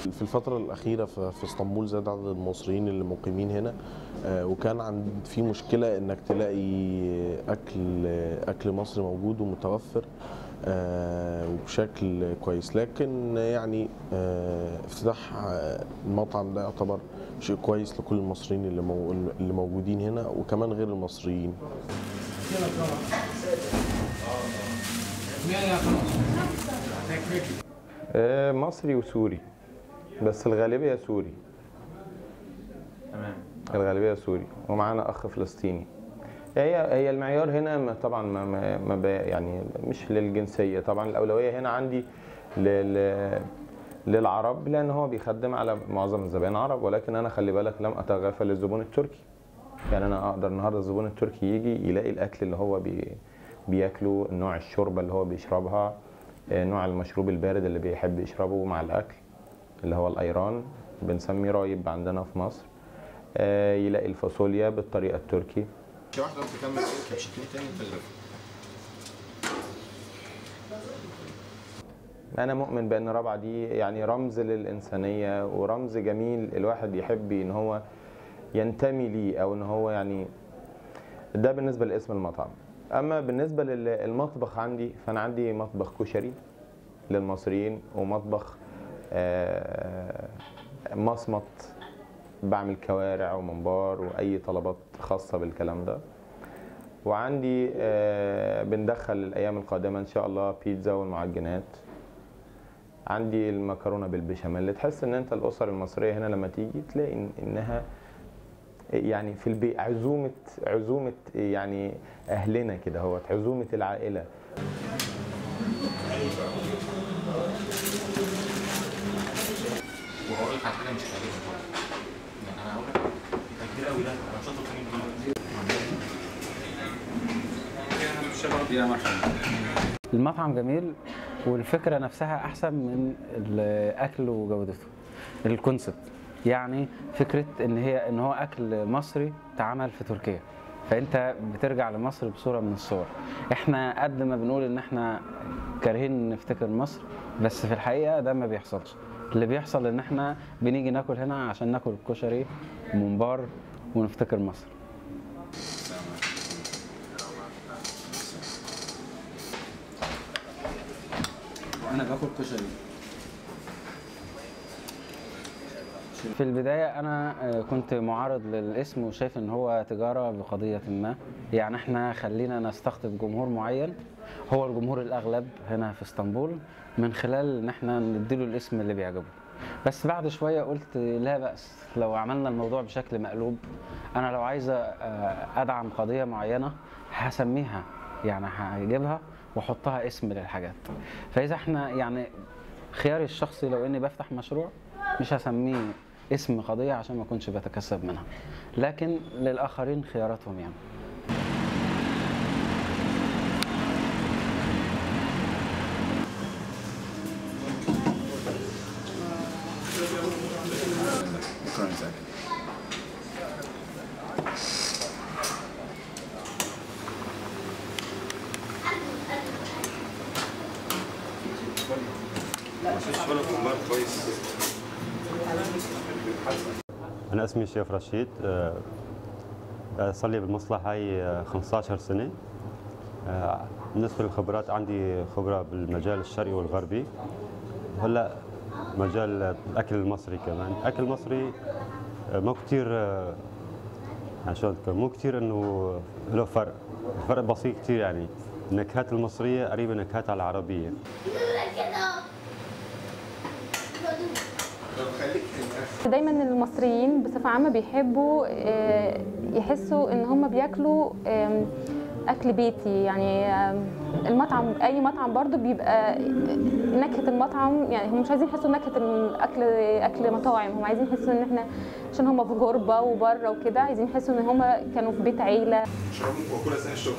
في الفترة الأخيرة في إسطنبول زاد عدد المصريين اللي مقيمين هنا آه، وكان عند في مشكلة إنك تلاقي أكل أكل مصري موجود ومتوفر آه، وبشكل كويس. لكن يعني آه، افتتاح المطعم ده يعتبر شيء كويس لكل المصريين اللي مو- اللي موجودين هنا وكمان غير المصريين. مصري وسوري. بس الغالبية سوري. تمام. الغالبية سوري. ومعانا أخ فلسطيني. هي هي المعيار هنا طبعا ما, ما, يعني مش للجنسية. طبعا الأولوية هنا عندي لل للعرب لأن هو بيخدم على معظم الزبائن عرب. ولكن أنا خلي بالك لم أتغافل للزبون التركي. يعني أنا أقدر النهاردة الزبون التركي يجي يلاقي الأكل اللي هو بي بياكله نوع الشوربة اللي هو بيشربها آه، نوع المشروب البارد اللي بيحب يشربه مع الأكل. اللي هو الأيران بنسميه رايب عندنا في مصر. آه، يلاقي الفاصوليا بالطريقة التركي. في واحدة بتكمل كبشتين تاني أنا مؤمن بأن رابعة دي يعني رمز للإنسانية ورمز جميل الواحد يحب إن هو ينتمي ليه أو إن هو يعني ده بالنسبة لاسم المطعم. أما بالنسبة للمطبخ عندي فأنا عندي مطبخ كشري للمصريين ومطبخ مصمت بعمل كوارع وممبار وأي طلبات خاصة بالكلام ده. وعندي آه، بندخل الأيام القادمة إن شاء الله بيتزا والمعجنات. عندي المكرونة بالبشاميل. تحس إن أنت الأسر المصرية هنا لما تيجي تلاقي إنها يعني في البيت عزومة عزومة يعني أهلنا كده هو عزومة العائلة. لك على حاجة مش. يعني أنا هقول لك قوي ده مرحبا المطعم جميل والفكرة نفسها أحسن من الأكل وجودته. الكونسبت يعني فكرة إن هي إن هو أكل مصري اتعمل في تركيا. فأنت بترجع لمصر بصورة من الصور. إحنا قد ما بنقول إن إحنا كارهين نفتكر مصر بس في الحقيقة ده ما بيحصلش. اللي بيحصل إن إحنا بنيجي ناكل هنا عشان ناكل كشري وممبار ونفتكر مصر. أنا باكل كشري. في البداية أنا آه، كنت معارض للاسم وشايف إن هو تجارة بقضية ما. يعني إحنا خلينا نستقطب جمهور معين هو الجمهور الأغلب هنا في إسطنبول من خلال إن إحنا نديله الاسم اللي بيعجبه. بس بعد شوية قلت لا بأس لو عملنا الموضوع بشكل مقلوب أنا لو عايزة آه، أدعم قضية معينة هسميها يعني هجيبها وأحطها اسم للحاجات. فإذا إحنا يعني خياري الشخصي لو إني بفتح مشروع مش هسميه اسم قضية عشان ما اكونش بتكسب منها. لكن للآخرين خياراتهم يعني. شكرا. زاك أنا اسمي الشيخ رشيد آه، صار لي بالمصلحة هاي آه، 15 سنة. آه، بالنسبة للخبرات عندي خبرة بالمجال الشرقي والغربي. هلأ مجال الأكل المصري كمان. الأكل المصري آه، مو كتير آه، يعني شلون مو كتير إنه له فرق. فرق بسيط كتير يعني. النكهات المصرية قريبة نكهات على العربية. دايما المصريين بصفة عامة بيحبوا آه، يحسوا إن هم بياكلوا أكل بيتي. يعني المطعم أي مطعم برضو بيبقى نكهة المطعم يعني هم مش عايزين يحسوا نكهة الأكل أكل مطاعم. هم عايزين يحسوا إن إحنا عشان هم في غربة وبره وكده عايزين يحسوا إن هم كانوا في بيت اثناء الشغل